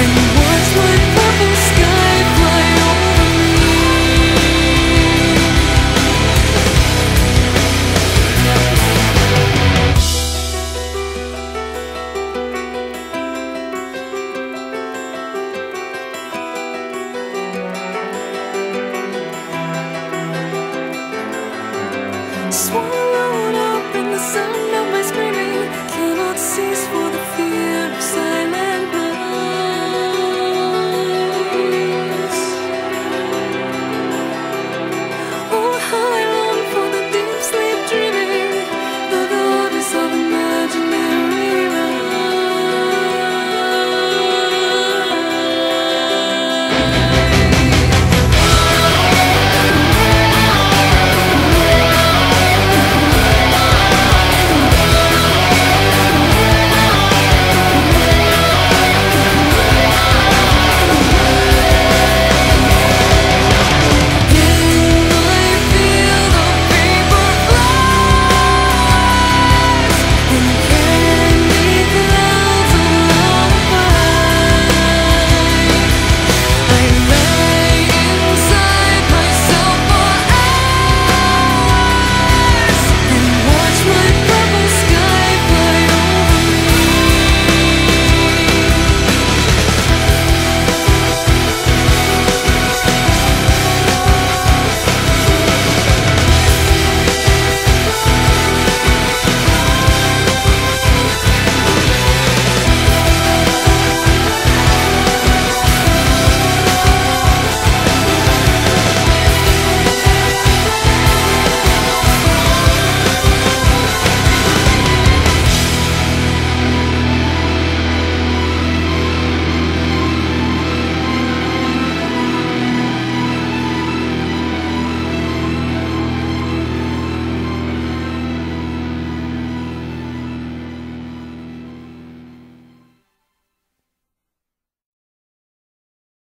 and words my bubble.